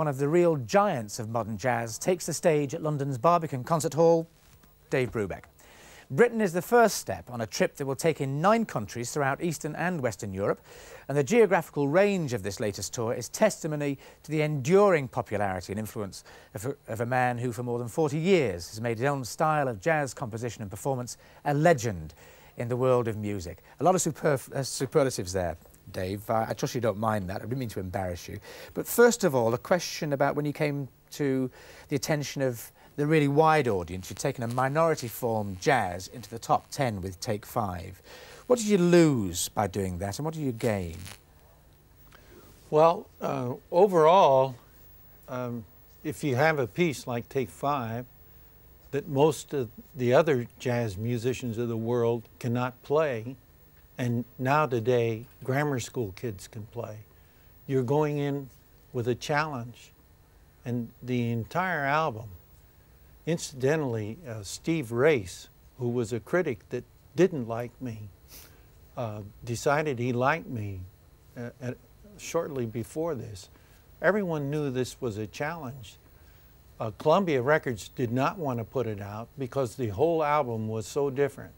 one of the real giants of modern jazz, takes the stage at London's Barbican Concert Hall, Dave Brubeck. Britain is the first step on a trip that will take in nine countries throughout Eastern and Western Europe, and the geographical range of this latest tour is testimony to the enduring popularity and influence of a, of a man who for more than 40 years has made his own style of jazz composition and performance a legend in the world of music. A lot of uh, superlatives there. Dave, I trust you don't mind that. I didn't mean to embarrass you. But first of all, a question about when you came to the attention of the really wide audience. You'd taken a minority form jazz into the top 10 with Take Five. What did you lose by doing that and what did you gain? Well, uh, overall, um, if you have a piece like Take Five that most of the other jazz musicians of the world cannot play, and now today grammar school kids can play, you're going in with a challenge. And the entire album Incidentally, uh, Steve Race, who was a critic that didn't like me, uh, decided he liked me uh, at, shortly before this. Everyone knew this was a challenge. Uh, Columbia Records did not want to put it out because the whole album was so different.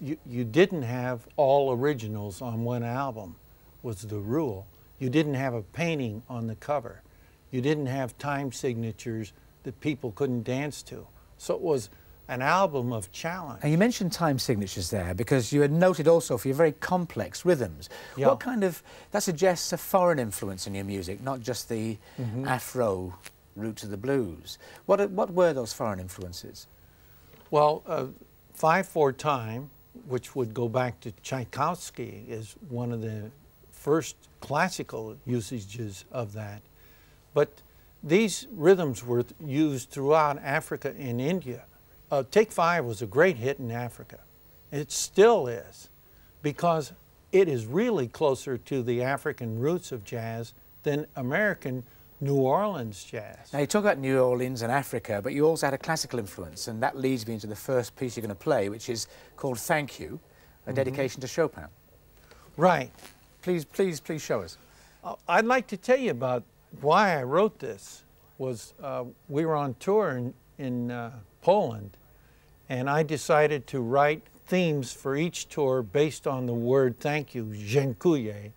You, you didn't have all originals on one album, was the rule. You didn't have a painting on the cover. You didn't have time signatures that people couldn't dance to. So it was an album of challenge. And you mentioned time signatures there because you had noted also for your very complex rhythms. Yeah. What kind of, that suggests a foreign influence in your music, not just the mm -hmm. Afro roots of the blues. What, what were those foreign influences? Well, uh, 5-4 time, which would go back to Tchaikovsky, is one of the first classical usages of that. But these rhythms were used throughout Africa and India. Uh, Take Five was a great hit in Africa. It still is because it is really closer to the African roots of jazz than American New Orleans jazz. Now you talk about New Orleans and Africa, but you also had a classical influence, and that leads me into the first piece you're going to play, which is called Thank You, a mm -hmm. dedication to Chopin. Right. Please, please, please show us. Uh, I'd like to tell you about why I wrote this was uh, we were on tour in, in uh, Poland, and I decided to write themes for each tour based on the word thank you, dziękuję,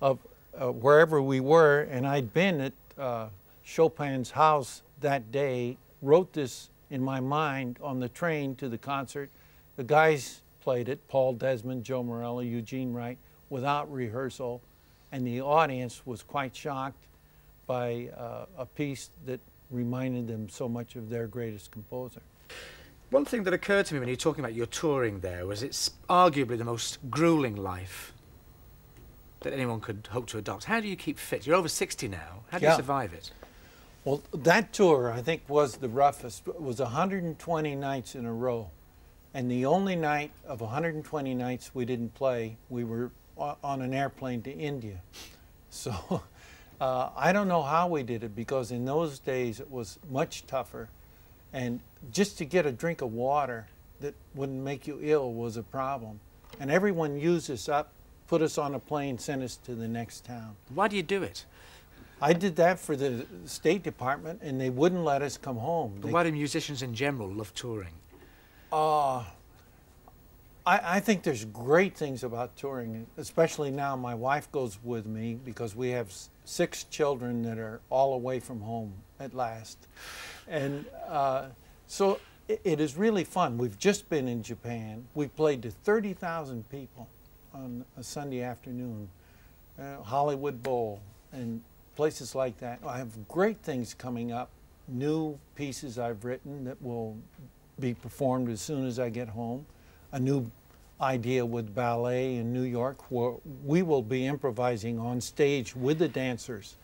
of uh, wherever we were. And I'd been at uh, Chopin's house that day, wrote this in my mind on the train to the concert. The guys played it, Paul Desmond, Joe Morello, Eugene Wright, without rehearsal, and the audience was quite shocked by uh, a piece that reminded them so much of their greatest composer. One thing that occurred to me when you were talking about your touring there was it's arguably the most grueling life that anyone could hope to adopt. How do you keep fit? You're over 60 now. How do yeah. you survive it? Well, that tour, I think, was the roughest. It was 120 nights in a row. And the only night of 120 nights we didn't play, we were on an airplane to India. So uh, I don't know how we did it because in those days it was much tougher. And just to get a drink of water that wouldn't make you ill was a problem. And everyone used us up, put us on a plane, sent us to the next town. Why do you do it? I did that for the State Department, and they wouldn't let us come home. But why do musicians in general love touring? Uh, I, I, think there's great things about touring, especially now. My wife goes with me because we have six children that are all away from home at last. And uh, so it, it is really fun. We've just been in Japan. We played to 30,000 people on a Sunday afternoon, uh, Hollywood Bowl, and places like that. I have great things coming up, new pieces I've written that will be performed as soon as I get home. A new idea with ballet in New York where we will be improvising on stage with the dancers.